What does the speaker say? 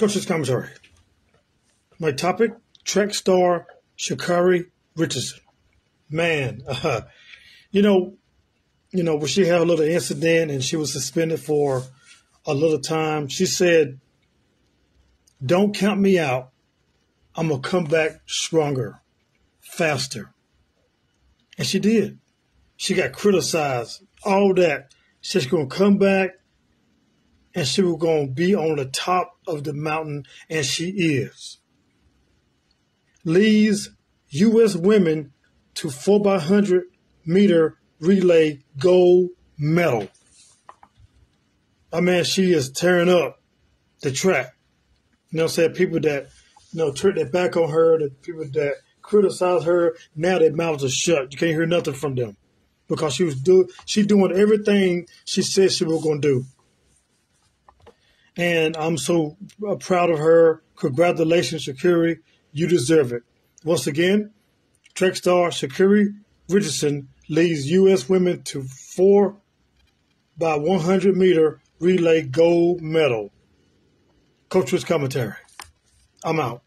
Coach's commentary. My topic: track star Sha'Carri Richardson. Man, uh, you know, you know, when she had a little incident and she was suspended for a little time, she said, "Don't count me out. I'm gonna come back stronger, faster." And she did. She got criticized, all that. She's gonna come back and she was going to be on the top of the mountain, and she is. Leads U.S. women to 4x100 meter relay gold medal. I mean, she is tearing up the track. You know I'm saying? People that, you know, turn their back on her, the people that criticized her, now their mouths are shut. You can't hear nothing from them because she was do she doing everything she said she was going to do and I'm so uh, proud of her. Congratulations, Sha'Carri. You deserve it. Once again, track star Sha'Carri Richardson leads U.S. women to four by 100 meter relay gold medal. Coach's commentary. I'm out.